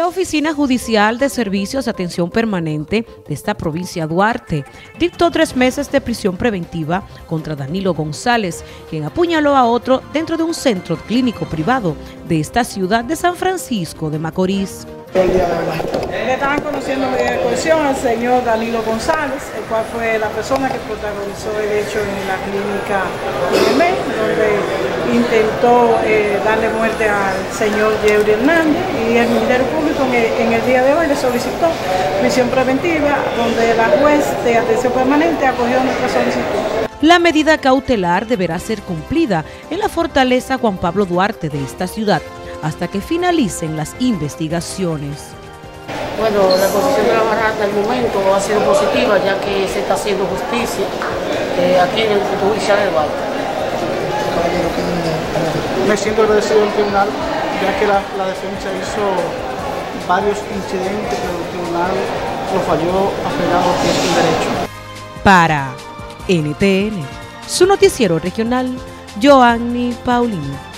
La Oficina Judicial de Servicios de Atención Permanente de esta provincia Duarte dictó tres meses de prisión preventiva contra Danilo González, quien apuñaló a otro dentro de un centro clínico privado de esta ciudad de San Francisco de Macorís. Estaban conociendo de cohesión al señor Danilo González, el cual fue la persona que protagonizó el hecho en la clínica IME, donde intentó eh, darle muerte al señor Yeuri Hernández y el Ministerio Público en el, día de hoy le solicitó prisión preventiva, donde la juez de atención permanente acogió nuestra solicitud. La medida cautelar deberá ser cumplida en la fortaleza Juan Pablo Duarte de esta ciudad hasta que finalicen las investigaciones. Bueno, la posición de la barra hasta el momento ha sido positiva ya que se está haciendo justicia eh, aquí en el Judicial del Valle. Me siento agradecido al tribunal ya que la, la defensa hizo varios incidentes, pero el tribunal lo falló apelado que es un derecho. Para NTN, su noticiero regional, Joanny Paulino.